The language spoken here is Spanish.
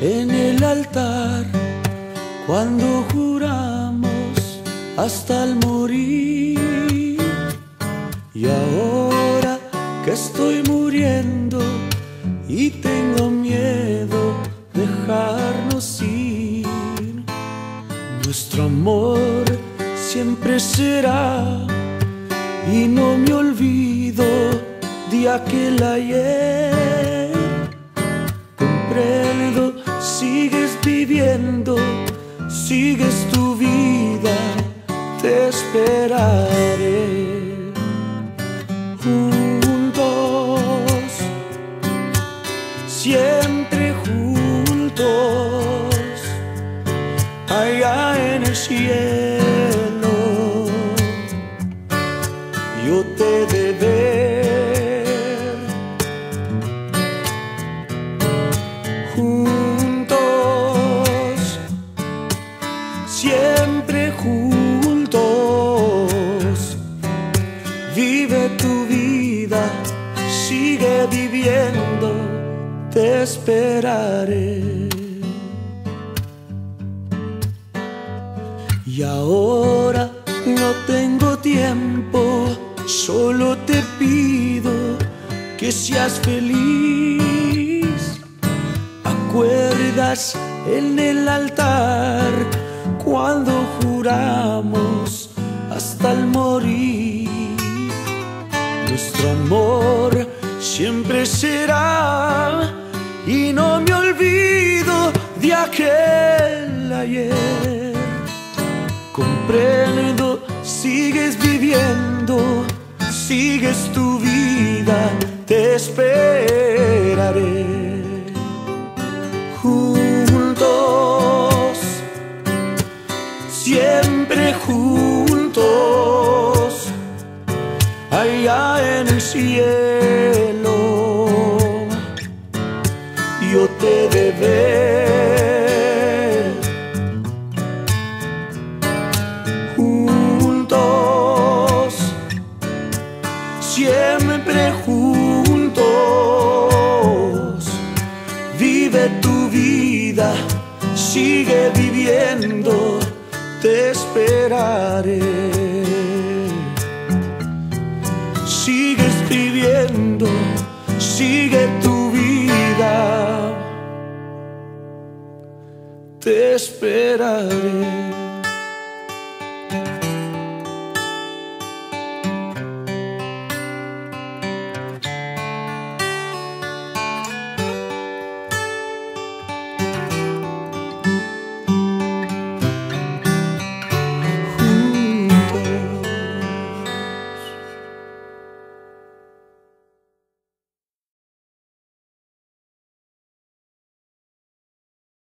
en el altar cuando juramos hasta el morir? Y ahora que estoy muriendo y tengo miedo dejarnos ir, nuestro amor siempre será y no me olvido de aquel ayer. Comprendo, sigues viviendo, sigues tu vida, te esperaré. Juntos, siempre siempre juntos, vive tu vida, sigue viviendo, te esperaré. Y ahora no tengo tiempo, solo te pido que seas feliz. ¿Acuerdas en el altar cuando juramos hasta el morir? Nuestro amor siempre será y no me olvido de aquel ayer. Comprendo, sigues viviendo, sigues tu vida, te esperaré. Siempre juntos, allá en el cielo, yo te de ver. juntos, siempre juntos. Vive tu vida, sigue viviendo, te esperaré. Sigues viviendo, sigue tu vida. Te esperaré.